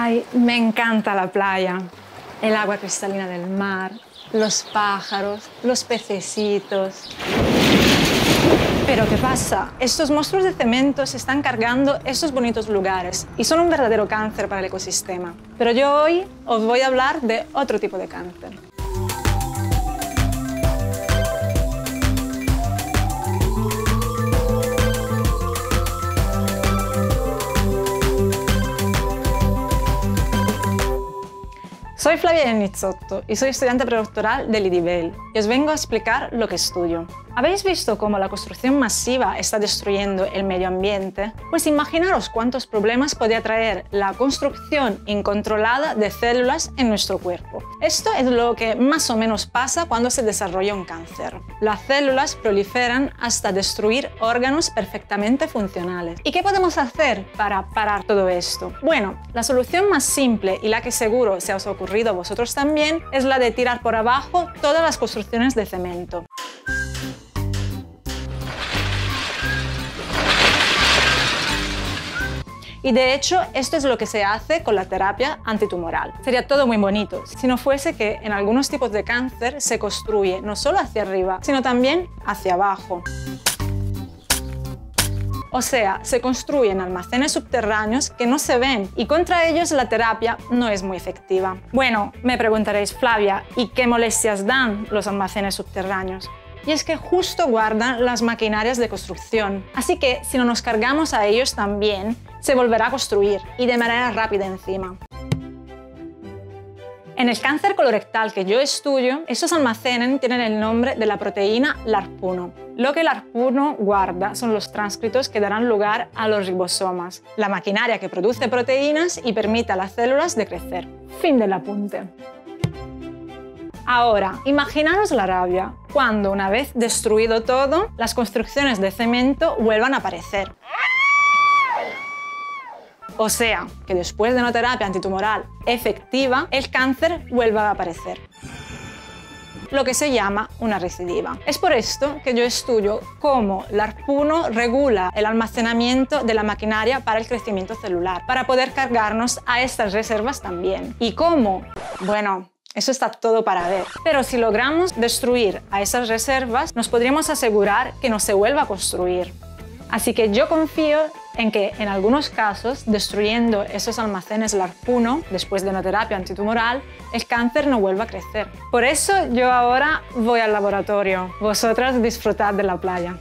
Ay, me encanta la playa, el agua cristalina del mar, los pájaros, los pececitos. Pero ¿qué pasa? Estos monstruos de cemento se están cargando estos bonitos lugares y son un verdadero cáncer para el ecosistema. Pero yo hoy os voy a hablar de otro tipo de cáncer. Soy Flavia Nizzotto y soy estudiante predoctoral del IDIBEL y os vengo a explicar lo que estudio. ¿Habéis visto cómo la construcción masiva está destruyendo el medio ambiente? Pues imaginaros cuántos problemas podría traer la construcción incontrolada de células en nuestro cuerpo. Esto es lo que más o menos pasa cuando se desarrolla un cáncer. Las células proliferan hasta destruir órganos perfectamente funcionales. ¿Y qué podemos hacer para parar todo esto? Bueno, la solución más simple y la que seguro se os ha ocurrido a vosotros también es la de tirar por abajo todas las construcciones de cemento. Y de hecho, esto es lo que se hace con la terapia antitumoral. Sería todo muy bonito si no fuese que en algunos tipos de cáncer se construye no solo hacia arriba, sino también hacia abajo. O sea, se construyen almacenes subterráneos que no se ven y contra ellos la terapia no es muy efectiva. Bueno, me preguntaréis, Flavia, ¿y qué molestias dan los almacenes subterráneos? Y es que justo guardan las maquinarias de construcción. Así que si no nos cargamos a ellos también, se volverá a construir y de manera rápida encima. En el cáncer colorectal que yo estudio, estos almacenes tienen el nombre de la proteína LARP1. Lo que LARP1 guarda son los tránscritos que darán lugar a los ribosomas, la maquinaria que produce proteínas y permite a las células de crecer. Fin del apunte. Ahora, imaginaros la rabia, cuando una vez destruido todo, las construcciones de cemento vuelvan a aparecer. O sea, que después de una terapia antitumoral efectiva, el cáncer vuelva a aparecer lo que se llama una recidiva. Es por esto que yo estudio cómo la 1 regula el almacenamiento de la maquinaria para el crecimiento celular, para poder cargarnos a estas reservas también. ¿Y cómo? Bueno, eso está todo para ver. Pero si logramos destruir a esas reservas, nos podríamos asegurar que no se vuelva a construir. Así que yo confío en que en algunos casos, destruyendo esos almacenes LARP1 después de una terapia antitumoral, el cáncer no vuelva a crecer. Por eso yo ahora voy al laboratorio. Vosotras disfrutad de la playa.